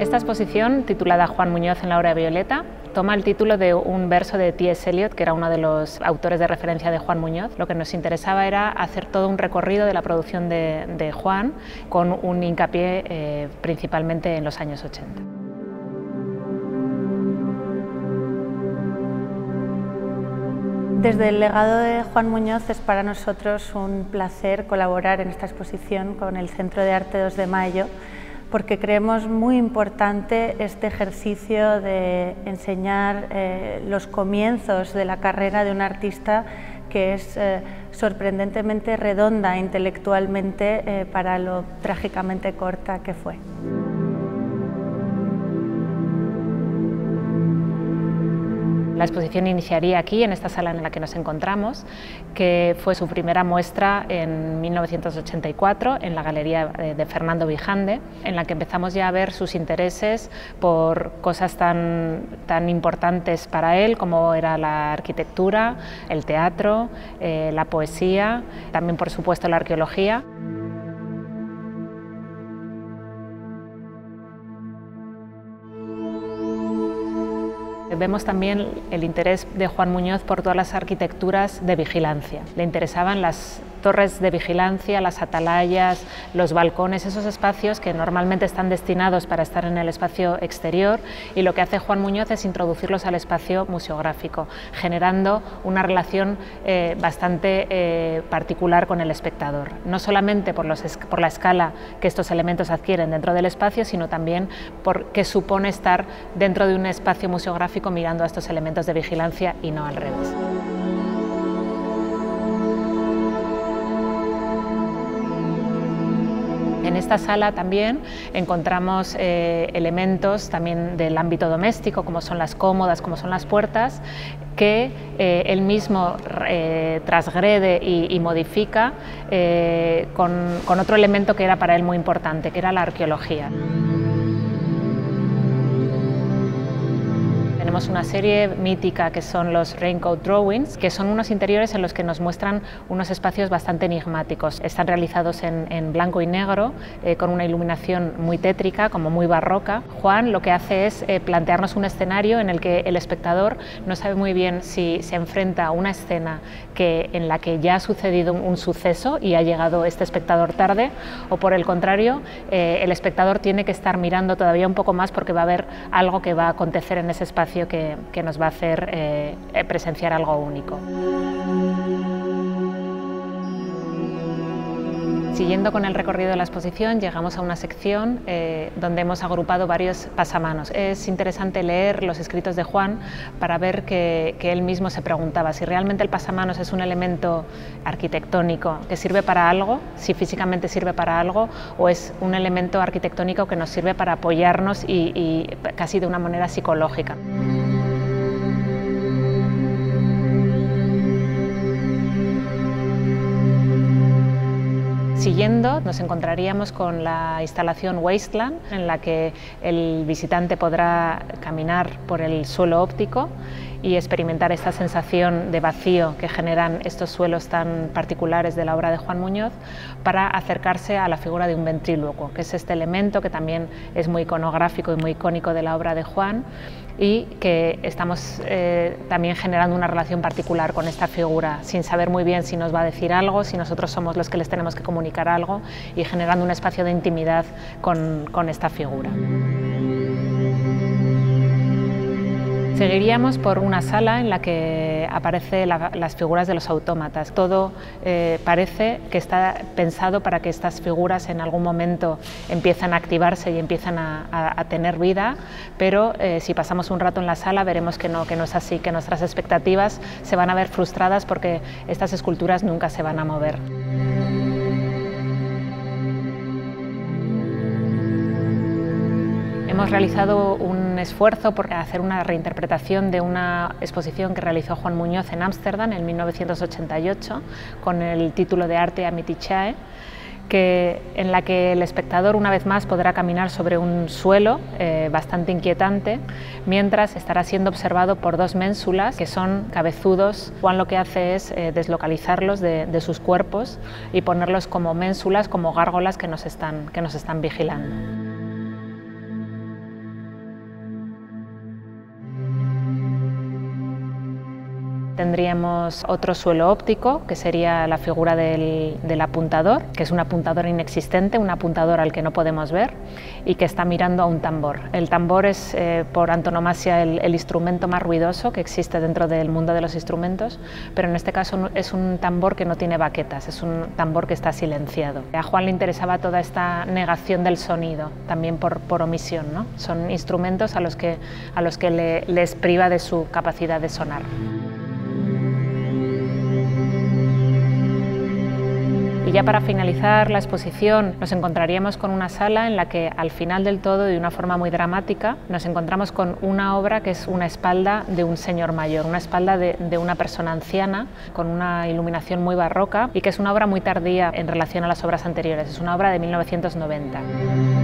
Esta exposición, titulada Juan Muñoz en la obra violeta, toma el título de un verso de T.S. Eliot, que era uno de los autores de referencia de Juan Muñoz. Lo que nos interesaba era hacer todo un recorrido de la producción de, Juan, con un hincapié eh, principalmente en los años 80. Desde el legado de Juan Muñoz es para nosotros un placer colaborar en esta exposición con el Centro de Arte 2 de Mayo porque creemos muy importante este ejercicio de enseñar eh, los comienzos de la carrera de un artista que es eh, sorprendentemente redonda intelectualmente eh, para lo trágicamente corta que fue. La exposición iniciaría aquí, en esta sala en la que nos encontramos, que fue su primera muestra en 1984 en la Galería de Fernando Vijande, en la que empezamos ya a ver sus intereses por cosas tan, tan importantes para él como era la arquitectura, el teatro, eh, la poesía, también por supuesto la arqueología. Vemos también el interés de Juan Muñoz por todas las arquitecturas de vigilancia. Le interesaban las torres de vigilancia, las atalayas, los balcones, esos espacios que normalmente están destinados para estar en el espacio exterior y lo que hace Juan Muñoz es introducirlos al espacio museográfico, generando una relación eh, bastante eh, particular con el espectador, no solamente por, por la escala que estos elementos adquieren dentro del espacio, sino también por qué supone estar dentro de un espacio museográfico mirando a estos elementos de vigilancia y no al revés. En esta sala también encontramos eh, elementos también del ámbito doméstico, como son las cómodas, como son las puertas, que eh, él mismo eh, transgrede y, modifica con, con otro elemento que era para él muy importante, que era la arqueología. Tenemos una serie mítica que son los Raincoat Drawings, que son unos interiores en los que nos muestran unos espacios bastante enigmáticos. Están realizados en, blanco y negro, eh, con una iluminación muy tétrica, como muy barroca. Juan lo que hace es eh, plantearnos un escenario en el que el espectador no sabe muy bien si se enfrenta a una escena que, en la que ya ha sucedido un, suceso y ha llegado este espectador tarde, o por el contrario, eh, el espectador tiene que estar mirando todavía un poco más porque va a haber algo que va a acontecer en ese espacio que, nos va a hacer eh, presenciar algo único. Siguiendo con el recorrido de la exposición, llegamos a una sección eh, donde hemos agrupado varios pasamanos. Es interesante leer los escritos de Juan para ver que, él mismo se preguntaba si realmente el pasamanos es un elemento arquitectónico que sirve para algo, si físicamente sirve para algo, o es un elemento arquitectónico que nos sirve para apoyarnos y casi de una manera psicológica. Siguiendo nos encontraríamos con la instalación Wasteland, en la que el visitante podrá caminar por el suelo óptico y experimentar esta sensación de vacío que generan estos suelos tan particulares de la obra de Juan Muñoz para acercarse a la figura de un ventrílocuo, que es este elemento que también es muy iconográfico y muy icónico de la obra de Juan y que estamos eh, también generando una relación particular con esta figura, sin saber muy bien si nos va a decir algo, si nosotros somos los que les tenemos que comunicar y generando un espacio de intimidad con, con esta figura. Seguiríamos por una sala en la que aparecen las figuras de los autómatas. Todo eh, parece que está pensado para que estas figuras en algún momento empiezan a activarse y empiezan a, tener vida, pero eh, si pasamos un rato en la sala veremos que no, que no es así, que nuestras expectativas se van a ver frustradas porque estas esculturas nunca se van a mover. Hemos realizado un esfuerzo por hacer una reinterpretación de una exposición que realizó Juan Muñoz en Ámsterdam en 1988 con el título de Arte Amitichae que, en la que el espectador una vez más podrá caminar sobre un suelo eh, bastante inquietante mientras estará siendo observado por dos ménsulas que son cabezudos. Juan lo que hace es eh, deslocalizarlos de, sus cuerpos y ponerlos como ménsulas, como gárgolas que nos están vigilando. Tendríamos otro suelo óptico, que sería la figura del, apuntador, que es un apuntador inexistente, un apuntador al que no podemos ver y que está mirando a un tambor. El tambor es eh, por antonomasia el, el instrumento más ruidoso que existe dentro del mundo de los instrumentos, pero en este caso es un tambor que no tiene baquetas, es un tambor que está silenciado. A Juan le interesaba toda esta negación del sonido, también por, por omisión. ¿no? Son instrumentos a los que, a los que le, les priva de su capacidad de sonar. Y ya para finalizar la exposición nos encontraríamos con una sala en la que al final del todo, de una forma muy dramática, nos encontramos con una obra que es una espalda de un señor mayor, una espalda de, de una persona anciana con una iluminación muy barroca y que es una obra muy tardía en relación a las obras anteriores, es una obra de 1990.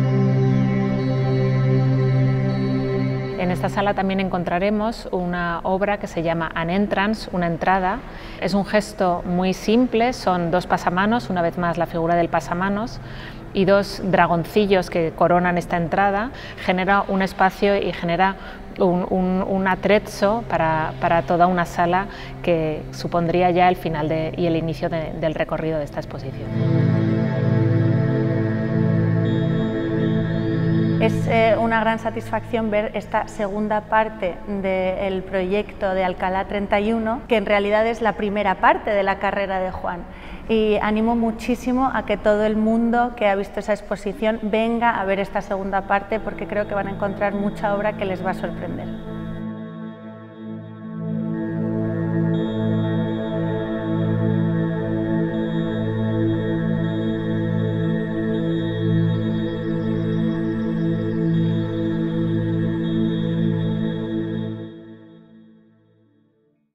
En esta sala también encontraremos una obra que se llama An Entrance, una entrada. Es un gesto muy simple, son dos pasamanos, una vez más la figura del pasamanos, y dos dragoncillos que coronan esta entrada, genera un espacio y genera un, un, atrezzo para, para, toda una sala que supondría ya el final y el inicio del recorrido de esta exposición. Es eh, una gran satisfacción ver esta segunda parte del proyecto de Alcalá 31, que en realidad es la primera parte de la carrera de Juan. Y animo muchísimo a que todo el mundo que ha visto esa exposición venga a ver esta segunda parte porque creo que van a encontrar mucha obra que les va a sorprender.